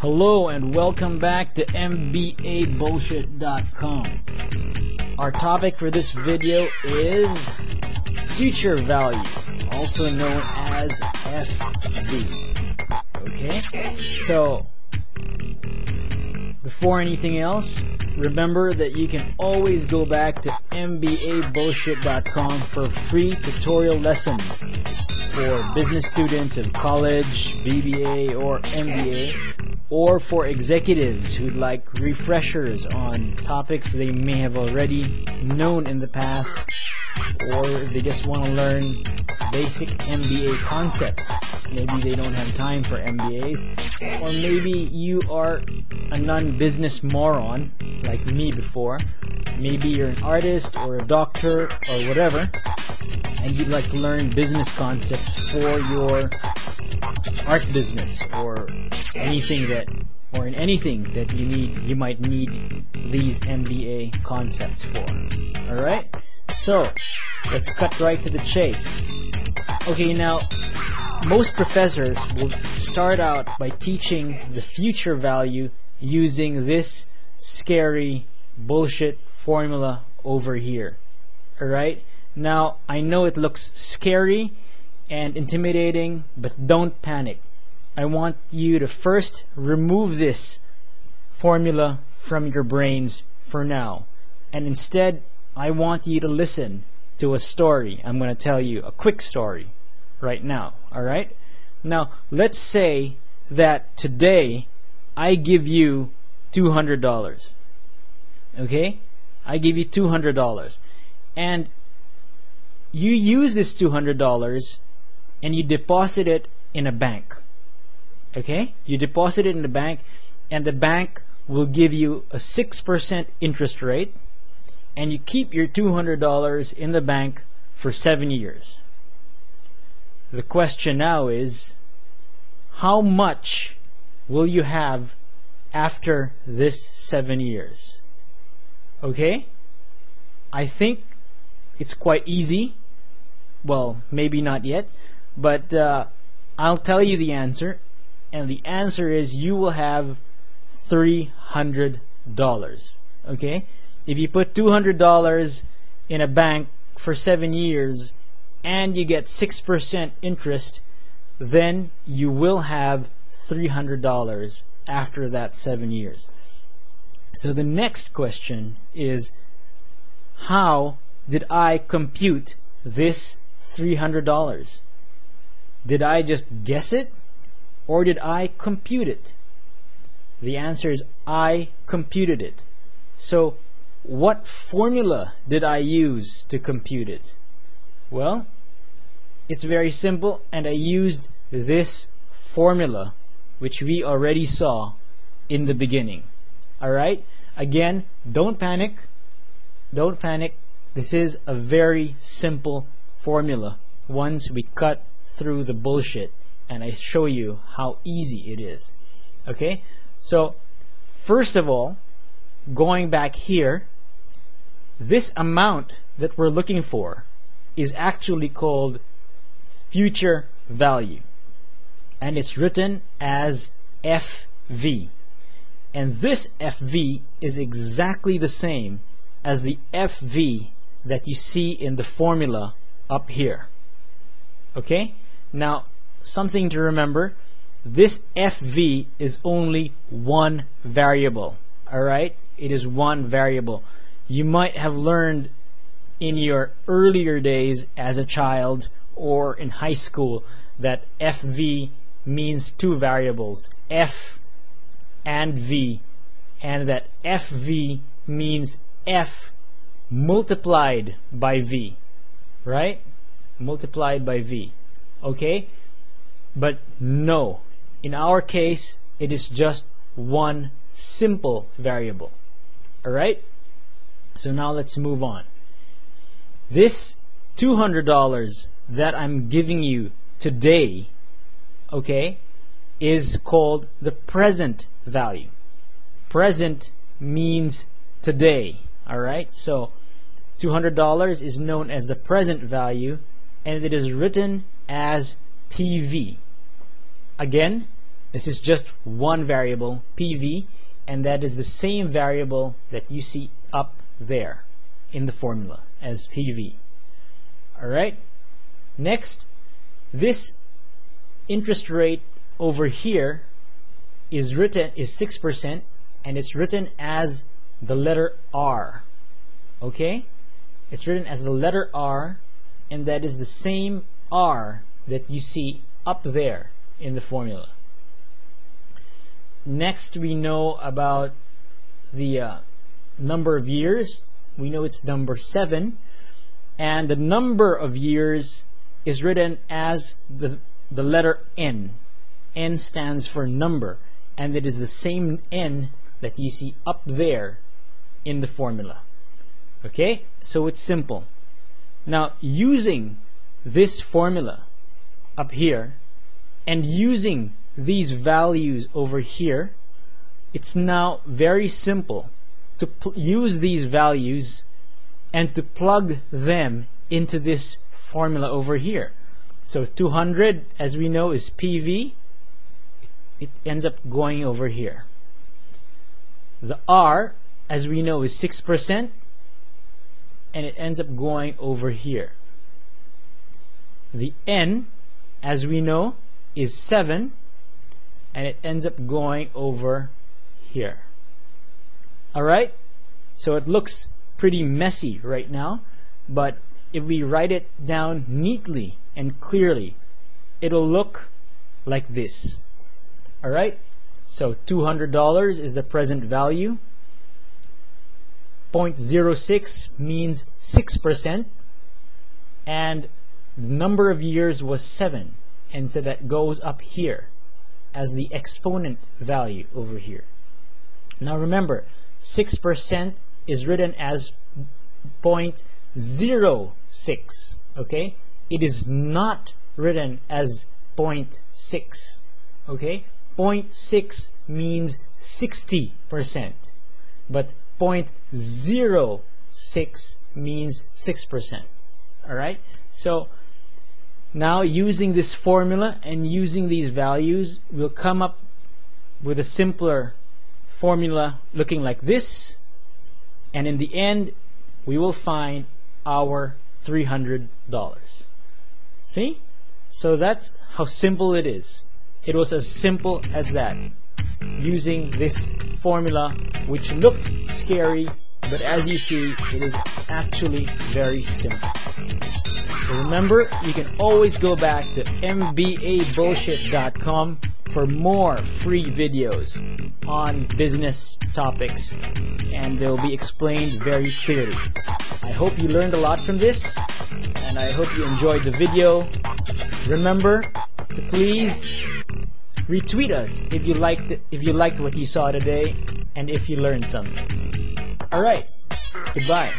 Hello and welcome back to MBABullshit.com. Our topic for this video is future value, also known as FV. Okay? So, before anything else, remember that you can always go back to MBABullshit.com for free tutorial lessons for business students of college, BBA, or MBA or for executives who'd like refreshers on topics they may have already known in the past, or they just want to learn basic MBA concepts. Maybe they don't have time for MBAs, or maybe you are a non business moron like me before. Maybe you're an artist or a doctor or whatever, and you'd like to learn business concepts for your art business or anything that or in anything that you need you might need these MBA concepts for. Alright? So let's cut right to the chase. Okay now most professors will start out by teaching the future value using this scary bullshit formula over here. Alright? Now I know it looks scary and intimidating, but don't panic. I want you to first remove this formula from your brains for now. And instead, I want you to listen to a story. I'm going to tell you a quick story right now. Alright? Now, let's say that today I give you $200. Okay? I give you $200. And you use this $200 and you deposit it in a bank. Okay? You deposit it in the bank, and the bank will give you a 6% interest rate, and you keep your $200 in the bank for seven years. The question now is how much will you have after this seven years? Okay? I think it's quite easy. Well, maybe not yet. But uh, I'll tell you the answer, and the answer is you will have three hundred dollars. Okay, if you put two hundred dollars in a bank for seven years and you get six percent interest, then you will have three hundred dollars after that seven years. So the next question is how did I compute this $300? Did I just guess it? Or did I compute it? The answer is I computed it. So, what formula did I use to compute it? Well, it's very simple, and I used this formula, which we already saw in the beginning. Alright? Again, don't panic. Don't panic. This is a very simple formula. Once we cut through the bullshit and I show you how easy it is. Okay? So, first of all, going back here, this amount that we're looking for is actually called future value. And it's written as FV. And this FV is exactly the same as the FV that you see in the formula up here. Okay? Now, something to remember this FV is only one variable. Alright? It is one variable. You might have learned in your earlier days as a child or in high school that FV means two variables, F and V, and that FV means F multiplied by V, right? multiplied by v. Okay? But no. In our case, it is just one simple variable. Alright? So now let's move on. This $200 that I'm giving you today, okay, is called the present value. Present means today. Alright? So $200 is known as the present value and it is written as PV. Again, This is just one variable, PV, and that is the same variable that you see up there in the formula as PV. Alright? Next, this interest rate over here is written is 6% and it's written as the letter R. Okay? It's written as the letter R and that is the same R that you see up there in the formula. Next, we know about the uh, number of years. We know it's number 7. And the number of years is written as the, the letter N. N stands for number. And it is the same N that you see up there in the formula. Okay? So it's simple. Now, using this formula up here and using these values over here, it's now very simple to use these values and to plug them into this formula over here. So 200, as we know, is PV. It ends up going over here. The R, as we know, is 6%, and it ends up going over here. The N, as we know, is 7, and it ends up going over here. Alright? So it looks pretty messy right now, but if we write it down neatly and clearly, it'll look like this. Alright? So $200 is the present value. 0.06 means 6%. And the number of years was 7. And so that goes up here as the exponent value over here. Now remember, 6% is written as 0.06, okay? It is not written as 0.6, okay? 0.6 means 60%, but 0.06 means 6%, alright? So now using this formula and using these values, we'll come up with a simpler formula looking like this. And in the end, we will find our $300. See? So that's how simple it is. It was as simple as that. Using this formula, which looked scary, but as you see, it is actually very simple. Remember, you can always go back to mbabullshit.com for more free videos on business topics and they'll be explained very clearly. I hope you learned a lot from this and I hope you enjoyed the video. Remember to please retweet us if you liked if you liked what you saw today and if you learned something. All right. Goodbye.